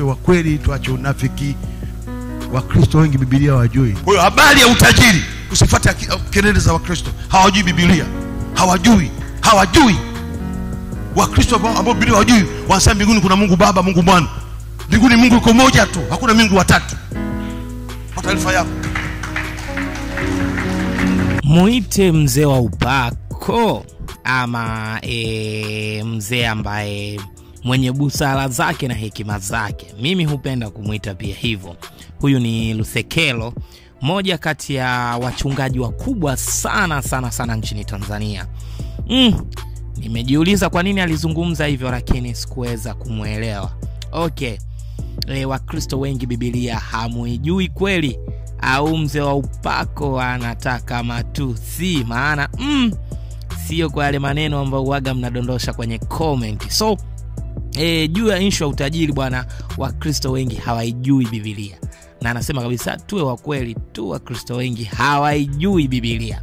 tuwe wa kweli, tuache unafiki. Wakristo wengi Biblia hawajui. Kwa hiyo habari ya utajiri, usifuate kelele za Wakristo, hawajui Biblia, hawajui, hawajui. Wakristo ambao Biblia hawajui, wanasema mbinguni kuna Mungu Baba, Mungu Mwana. Mbinguni Mungu yuko moja tu, hakuna Mungu watatu. Kwa taarifa yako, muite mzee wa upako ama e, mzee ambaye mwenye busara zake na hekima zake. Mimi hupenda kumwita pia hivyo. Huyu ni Lusekelo, moja kati ya wachungaji wakubwa sana sana sana nchini Tanzania. Mm, nimejiuliza kwa nini alizungumza hivyo, lakini sikuweza kumwelewa. Okay, e, Wakristo wengi Bibilia hamuijui kweli au mzee wa upako anataka matusi? Maana mm, sio kwa yale maneno ambayo uwaga mnadondosha kwenye comment. So e, juu ya inshu ya utajiri bwana, Wakristo wengi hawaijui Bibilia, na anasema kabisa tuwe wa kweli tu, Wakristo wengi hawaijui Bibilia.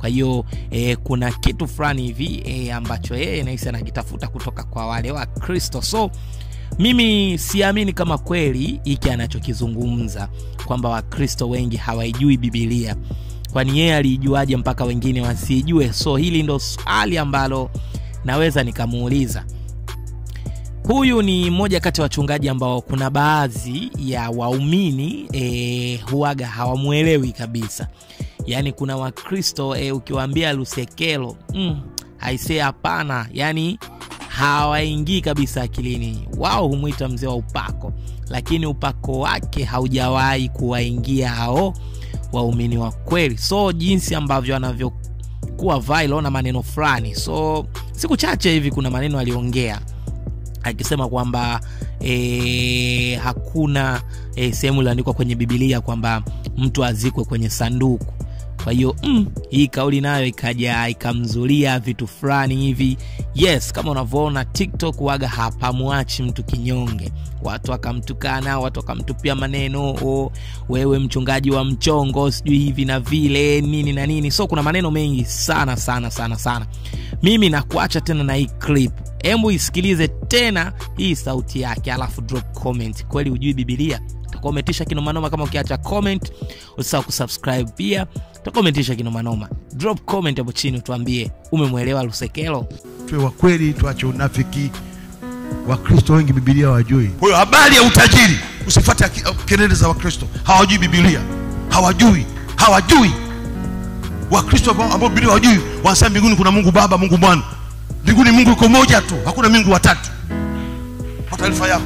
Kwa hiyo e, kuna kitu fulani hivi e, ambacho yeye nahisi anakitafuta kutoka kwa wale Wakristo. So mimi siamini kama kweli hiki anachokizungumza kwamba wakristo wengi hawaijui bibilia kwani yeye aliijuaje mpaka wengine wasiijue so hili ndo swali ambalo naweza nikamuuliza huyu ni mmoja kati ya wachungaji ambao kuna baadhi ya waumini e, huaga hawamwelewi kabisa. Yaani kuna wakristo e, ukiwaambia lusekelo mm, aisee hapana yani hawaingii kabisa akilini. Wao humwita mzee wa upako lakini upako wake haujawahi kuwaingia hao waumini wa kweli. So jinsi ambavyo anavyokuwa viral na maneno fulani. So siku chache hivi kuna maneno aliongea akisema kwamba e, hakuna e, sehemu iliyoandikwa kwenye bibilia kwamba mtu azikwe kwenye sanduku. Kwa hiyo mm, hii kauli nayo ikaja ikamzulia vitu fulani hivi. Yes kama unavyoona tiktok waga hapamwachi mtu kinyonge. Watu wakamtukana watu wakamtupia maneno o, wewe mchungaji wa mchongo sijui hivi na vile nini na nini. So kuna maneno mengi sana sana sana sana. Mimi nakuacha tena na hii clip hebu isikilize tena hii sauti yake alafu drop comment. Kweli hujui bibilia utakometisha kinomanoma kama ukiacha comment. Usisahau kusubscribe pia. Utakometisha kinomanoma. Drop comment hapo chini utuambie umemwelewa lusekelo. Tuwe wakweli tuache unafiki. Wakristo wengi bibilia hawajui. kwa hiyo habari ya utajiri, usifuate aki- kelele za Wakristo, hawajui bibilia hawajui, hawajui. Wakristo ambao bibilia hawajui, wanasema mbinguni kuna Mungu Baba, Mungu Mwana. Mbinguni Mungu yuko moja tu, hakuna Mungu watatu. Kwa taarifa yako,